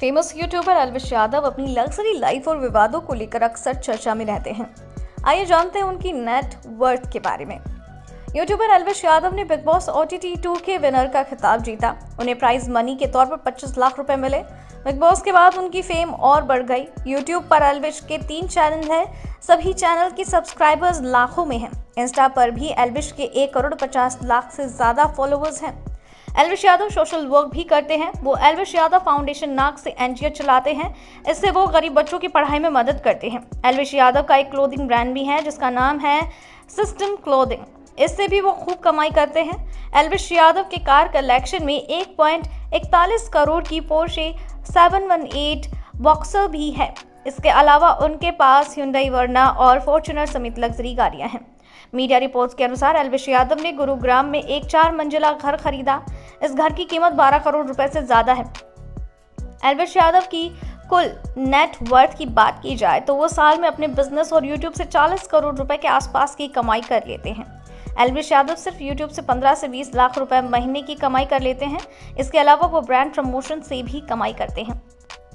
Famous YouTuber Elvish Yadav अपनी luxury life और विवादों को लेकर अक्सर चर्चा में रहते हैं। आइए जानते हैं उनकी नेट वर्थ के बारे में। यूट्यूबर अलविश यादव ने Bigg Boss O T two के विनर का खिताब जीता। उन्हें प्राइज मनी के तौर पर 25 लाख रुपए मिले। बिग बॉस के बाद उनकी फेम और बढ़ गई। यूट्यूब पर अलविश के तीन चैनल हैं। सभी चैनल के सब्सक्राइबर्स लाखों में हैं। इंस्टा पर भी एलविश के एक करोड़ पचास लाख से ज़्यादा फॉलोअर्स हैं। एलविश यादव सोशल वर्क भी करते हैं। वो एलविश यादव फाउंडेशन नाग से एनजीओ चलाते हैं। इससे वो गरीब बच्चों की पढ़ाई में मदद करते हैं। एलविश यादव का एक क्लोथिंग ब्रांड भी है, जिसका नाम है सिस्टम क्लोथिंग इससे भी वो खूब कमाई करते हैं। एलविश यादव के कार कलेक्शन में एक पॉइंट इकतालीस करोड़ की Porsche seven one eight Boxster भी है। इसके अलावा उनके पास हिंडई वर्ना और फॉर्चुनर समेत लग्जरी गाड़ियाँ हैं। मीडिया रिपोर्ट्स के अनुसार एलविश यादव ने गुरुग्राम में एक चार मंजिला घर खरीदा। इस घर की कीमत 12 करोड़ रुपए से ज़्यादा है। एलविश यादव की कुल नेट वर्थ की बात की जाए तो वो साल में अपने बिज़नेस और यूट्यूब से 40 करोड़ रुपए के आसपास की कमाई कर लेते हैं। एलविश यादव सिर्फ़ यूट्यूब से 15 से 20 लाख रुपए महीने की कमाई कर लेते हैं। इसके अलावा वो ब्रांड प्रमोशन से भी कमाई करते हैं।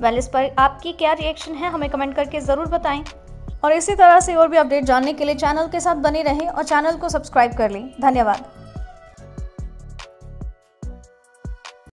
वेल इस पर आपकी क्या रिएक्शन है, हमें कमेंट करके ज़रूर बताएँ। और इसी तरह से और भी अपडेट जानने के लिए चैनल के साथ बने रहें और चैनल को सब्सक्राइब कर लें। धन्यवाद।